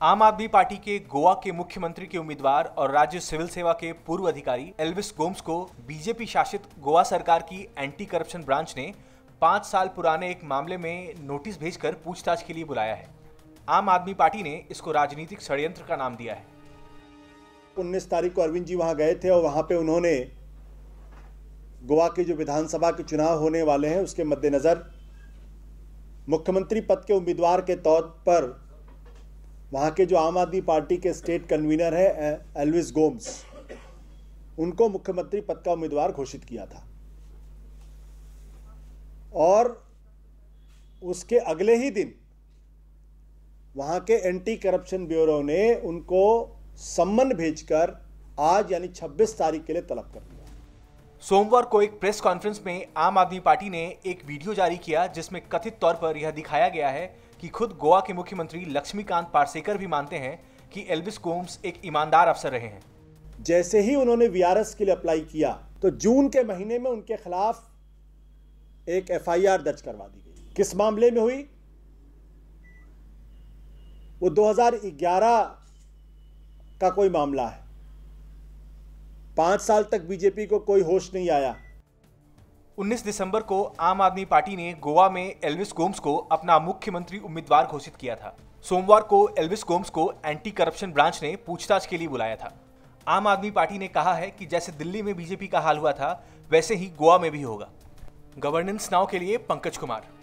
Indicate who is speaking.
Speaker 1: आम आदमी पार्टी के गोवा के मुख्यमंत्री के उम्मीदवार और राज्य सिविल सेवा के पूर्व अधिकारी एल्विस गोम्स को बीजेपी शासित गोवा सरकार की एंटी करप्शन ब्रांच ने पाँच साल पुराने एक मामले में नोटिस भेजकर पूछताछ के लिए बुलाया है। आम आदमी पार्टी ने इसको राजनीतिक षड्यंत्र का नाम दिया है।
Speaker 2: उन्नीस तारीख को अरविंद जी वहाँ गए थे और वहाँ पे उन्होंने गोवा के जो विधानसभा के चुनाव होने वाले हैं, उसके मद्देनज़र मुख्यमंत्री पद के उम्मीदवार के तौर पर वहाँ के जो आम आदमी पार्टी के स्टेट कन्वीनर है एलविस गोम्स, उनको मुख्यमंत्री पद का उम्मीदवार घोषित किया था। और उसके अगले ही दिन वहाँ के एंटी करप्शन ब्यूरो ने उनको सम्मन भेजकर आज यानी 26 तारीख के लिए तलब कर दिया।
Speaker 1: सोमवार को एक प्रेस कॉन्फ्रेंस में आम आदमी पार्टी ने एक वीडियो जारी किया जिसमें कथित तौर पर यह दिखाया गया है कि खुद गोवा के मुख्यमंत्री लक्ष्मीकांत पारसेकर भी मानते हैं कि एल्विस कोम्स एक ईमानदार अफसर रहे हैं।
Speaker 2: जैसे ही उन्होंने वीआरएस के लिए अप्लाई किया तो जून के महीने में उनके खिलाफ एक एफआईआर दर्ज करवा दी गई। किस मामले में हुई? वो 2011 का कोई मामला है। पाँच साल तक बीजेपी को कोई होश नहीं आया।
Speaker 1: 19 दिसंबर को आम आदमी पार्टी ने गोवा में एल्विस गोम्स को अपना मुख्यमंत्री उम्मीदवार घोषित किया था। सोमवार को एल्विस गोम्स को एंटी करप्शन ब्रांच ने पूछताछ के लिए बुलाया था। आम आदमी पार्टी ने कहा है कि जैसे दिल्ली में बीजेपी का हाल हुआ था, वैसे ही गोवा में भी होगा। गवर्नेंस नाव के लिए पंकज कुमार।